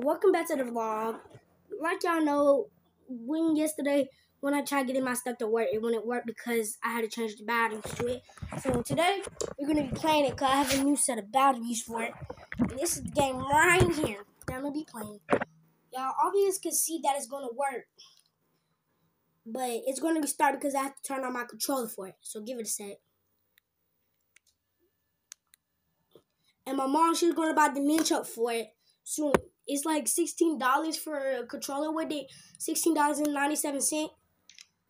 Welcome back to the vlog. Like y'all know, when yesterday when I tried getting my stuff to work, it wouldn't work because I had to change the batteries to it. So today we're gonna be playing it because I have a new set of batteries for it. And this is the game right here that I'm gonna be playing. Y'all obviously can see that it's gonna work. But it's gonna restart because I have to turn on my controller for it. So give it a sec. And my mom, she's gonna buy the Nunchuk for it soon. It's like sixteen dollars for a controller with it, sixteen dollars and ninety seven cent.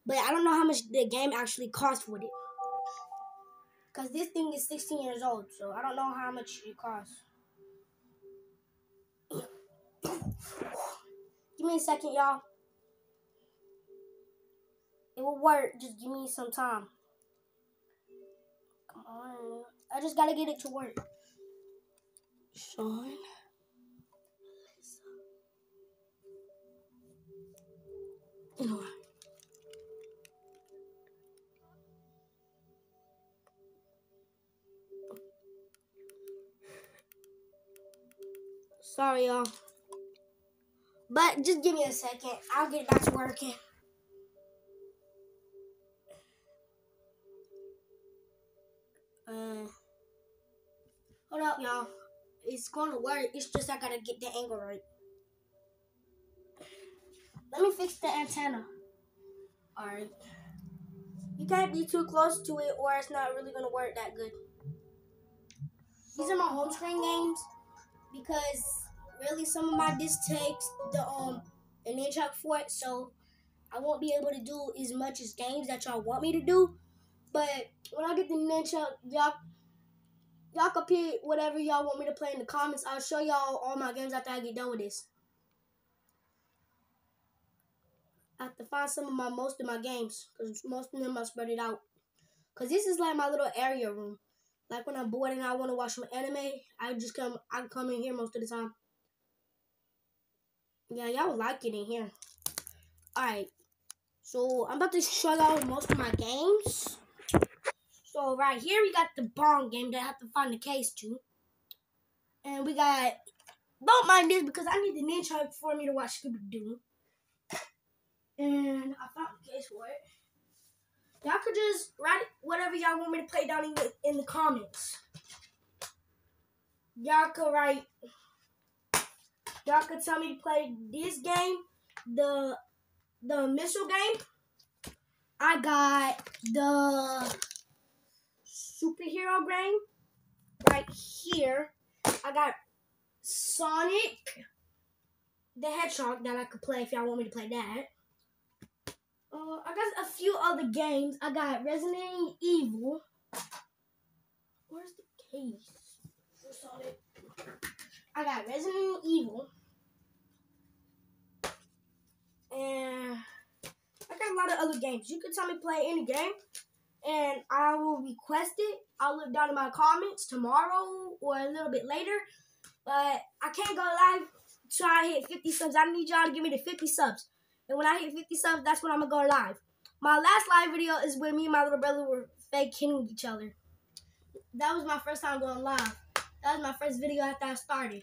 But I don't know how much the game actually costs with it. Cause this thing is sixteen years old, so I don't know how much it costs. give me a second, y'all. It will work. Just give me some time. Come on. I just gotta get it to work. Sean. Sorry, y'all. But just give me a second. I'll get back to working. Uh, hold up, y'all. It's gonna work. It's just I gotta get the angle right. Let me fix the antenna. Alright. You can't be too close to it or it's not really gonna work that good. These are my home screen games because really some of my disc takes the um the Nunchuk for it, so I won't be able to do as much as games that y'all want me to do. But when I get the Nunchuk, y'all y'all can pick whatever y'all want me to play in the comments. I'll show y'all all my games after I get done with this. I have to find some of my most of my games because most of them are spread it out. Cause this is like my little area room. Like when I'm bored and I want to watch some anime, I just come I come in here most of the time. Yeah, y'all like it in here. Alright. So I'm about to show y'all most of my games. So right here we got the bong game that I have to find the case to. And we got don't mind this because I need the ninja for me to watch Scooby Doo. And I found the case for it. Y'all could just write whatever y'all want me to play down in the, in the comments. Y'all could write. Y'all could tell me to play this game, the the missile game. I got the superhero game right here. I got Sonic the Hedgehog that I could play if y'all want me to play that. Uh, I got a few other games. I got Resident Evil. Where's the case? I got Resident Evil. And I got a lot of other games. You can tell me play any game. And I will request it. I'll look down in my comments tomorrow or a little bit later. But I can't go live till I hit 50 subs. I need y'all to give me the 50 subs. And when I hit 50 subs, that's when I'm to go live. My last live video is when me and my little brother were fake hitting each other. That was my first time going live. That was my first video after I started.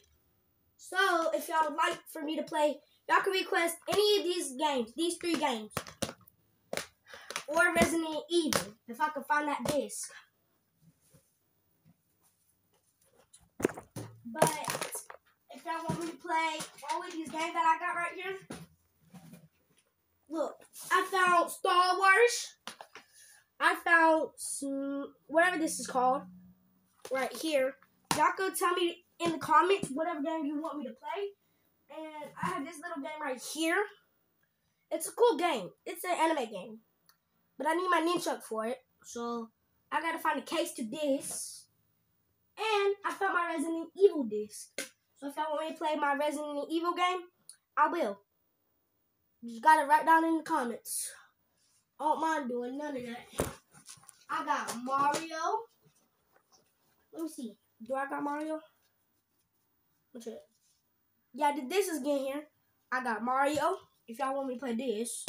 So, if y'all would like for me to play, y'all can request any of these games, these three games. Or Resident Evil, if I can find that disc. But, if y'all want me to play all of these games that I got right here, Look, I found Star Wars. I found whatever this is called right here. Y'all could tell me in the comments whatever game you want me to play. And I have this little game right here. It's a cool game. It's an anime game. But I need my Nunchuk for it. So I gotta find a case to this. And I found my Resident Evil disc. So if y'all want me to play my Resident Evil game, I will. Just gotta write down in the comments. I don't mind doing none of that. I got Mario. Let me see. Do I got Mario? What's it? Yeah, this is getting here. I got Mario. If y'all want me to play this.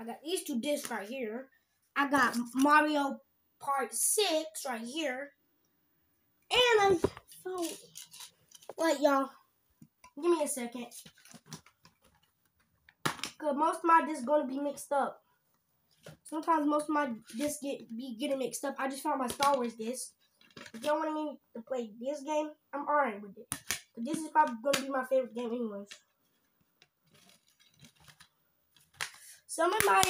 I got these two discs right here. I got Mario Party 6 right here. And I found... Wait, y'all. Give me a second. Cause most of my discs gonna be mixed up. Sometimes most of my discs get be getting mixed up. I just found my Star Wars disc. If y'all want me to play this game, I'm alright with it. But this is probably gonna be my favorite game anyways. Some of my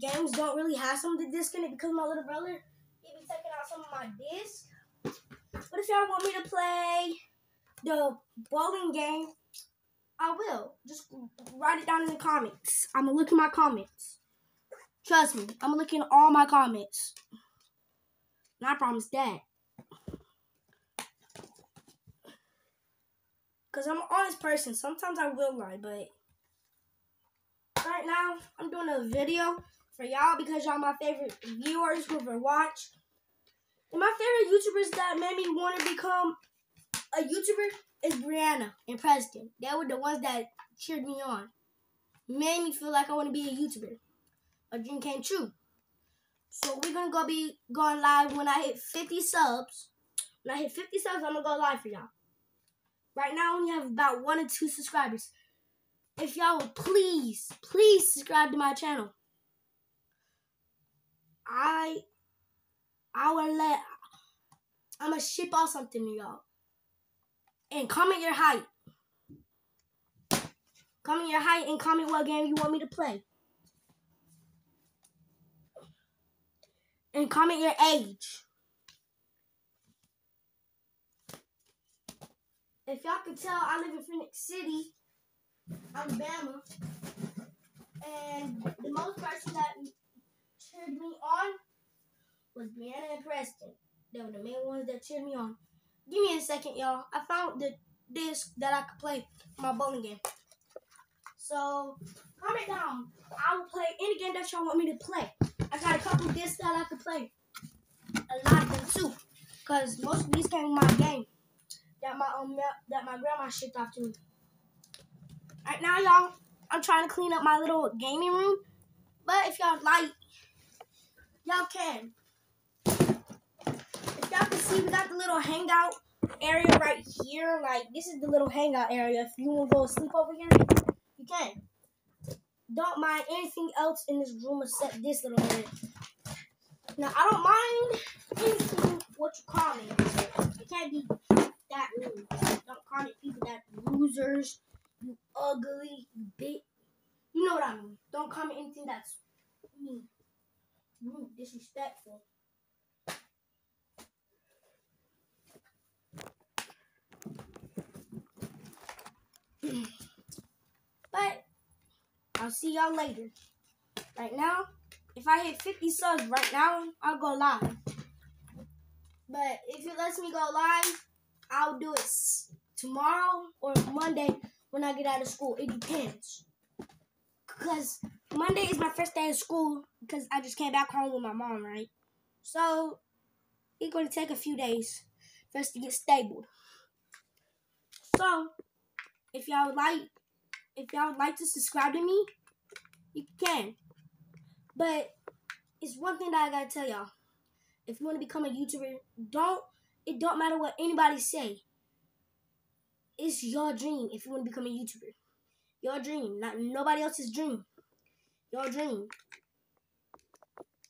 games don't really have some of the disc in it because my little brother he be taking out some of my discs. But if y'all want me to play the bowling game, I will. Just write it down in the comments. I'm gonna look in my comments. Trust me, I'm gonna look in all my comments. And I promise that. Cause I'm an honest person. Sometimes I will lie, but right now I'm doing a video for y'all because y'all my favorite viewers who ever watch. And my favorite YouTubers that made me want to become a YouTuber is Brianna and Preston. They were the ones that cheered me on. Made me feel like I want to be a YouTuber. A dream came true. So we're gonna go be going live when I hit 50 subs. When I hit 50 subs, I'm gonna go live for y'all. Right now, we only have about one or two subscribers. If y'all would please, please subscribe to my channel. I, I will let, I'm gonna ship out something to y'all. And comment your height. Comment your height and comment what game you want me to play. And comment your age. If y'all can tell, I live in Phenix City, Alabama. And the most person that cheered me on was Brianna and Preston. They were the main ones that cheered me on. Give me a second, y'all. I found the disc that I could play my bowling game. So, comment down. I will play any game that y'all want me to play. I got a couple discs that I could play. A lot of them too. Because most of these came with my game. That my um that my grandma shipped off to me. Right now, y'all, I'm trying to clean up my little gaming room. But if y'all like, y'all can. Y'all can see, we got the little hangout area right here. Like, this is the little hangout area. If you want to go sleep over here, you can. Don't mind anything else in this room except this little area. Now, I don't mind anything what you call me. It can't be that rude. Don't call it people that losers, you ugly, you big. You know what I mean. Don't comment anything that's mean, rude, disrespectful. but I'll see y'all later. Right now, if I hit 50 subs right now, I'll go live. But if it lets me go live, I'll do it tomorrow or Monday when I get out of school. It depends. Because Monday is my first day of school because I just came back home with my mom, right? So it's going to take a few days for us to get stable. So if y'all would like, if y'all would like to subscribe to me, you can. But it's one thing that I gotta tell y'all. If you want to become a YouTuber, don't it don't matter what anybody say. It's your dream if you want to become a YouTuber. Your dream, not nobody else's dream. Your dream.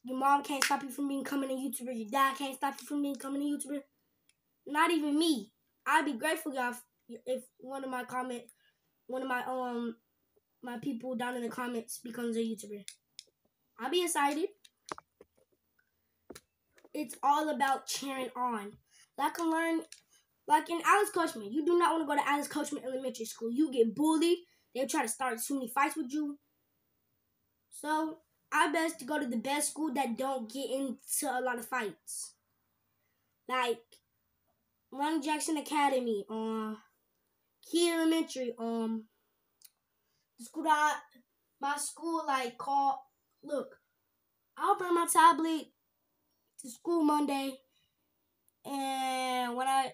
Your mom can't stop you from becoming a YouTuber. Your dad can't stop you from becoming a YouTuber. Not even me. I'd be grateful y'all if one of my comment, one of my um my people down in the comments becomes a YouTuber. I'll be excited. It's all about cheering on. Like I learned, like in Alice Coachman, you do not want to go to Alice Coachman Elementary School. You get bullied. They try to start too many fights with you. So I best to go to the best school that don't get into a lot of fights. Like Long Jackson Academy, uh, Key Elementary, um, school that my school like called. Look, I'll bring my tablet to school Monday and when I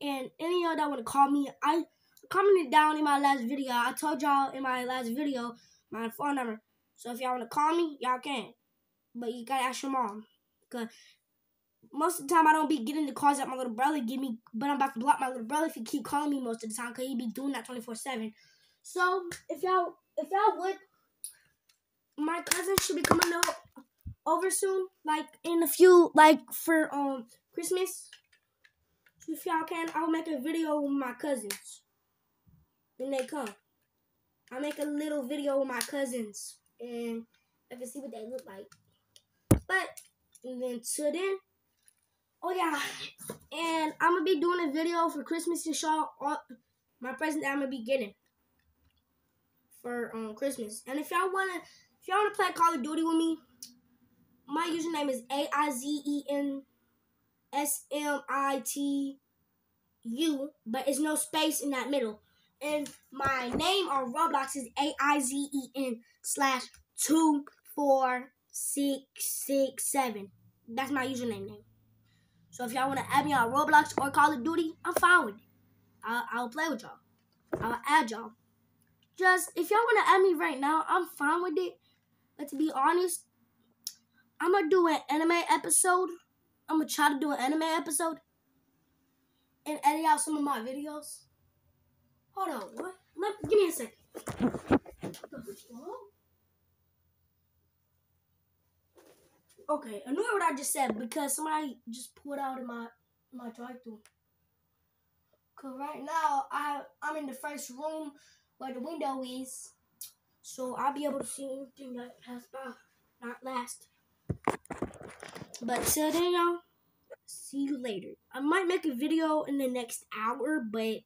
and any of y'all that want to call me, I commented down in my last video. I told y'all in my last video my phone number. So if y'all want to call me, y'all can. But you gotta ask your mom. Cause most of the time I don't be getting the calls that my little brother give me, but I'm about to block my little brother if he keep calling me most of the time because he be doing that 24 7. So if y'all if y'all would my cousin should be coming over soon, like in a few like for um Christmas. If y'all can, I'll make a video with my cousins when they come. I'll make a little video with my cousins and I can see what they look like. But and then to then Oh yeah, and I'm gonna be doing a video for Christmas to show all my present that I'm gonna be getting for um Christmas. And if y'all wanna, if y'all wanna play Call of Duty with me, my username is A I Z E N S M I T U, but it's no space in that middle. And my name on Roblox is A I Z E N slash two four six six seven. That's my username name. So if y'all want to add me on Roblox or Call of Duty, I'm fine with it. I'll, I'll play with y'all. I'll add y'all. Just, if y'all want to add me right now, I'm fine with it. But to be honest, I'm to do an anime episode. I'm to try to do an anime episode. And edit out some of my videos. Hold on, what? Let, give me a second. Okay, ignore what I just said because somebody just pulled out in my my drive-through. Cause right now I I'm in the first room where the window is, so I'll be able to see anything that passed by, not last. But till then, y'all, see you later. I might make a video in the next hour, but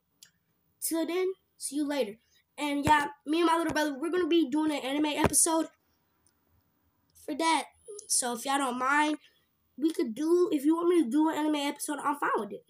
till then, see you later. And yeah, me and my little brother, we're gonna be doing an anime episode for that. So if y'all don't mind, we could do if you want me to do an anime episode, I'm fine with it.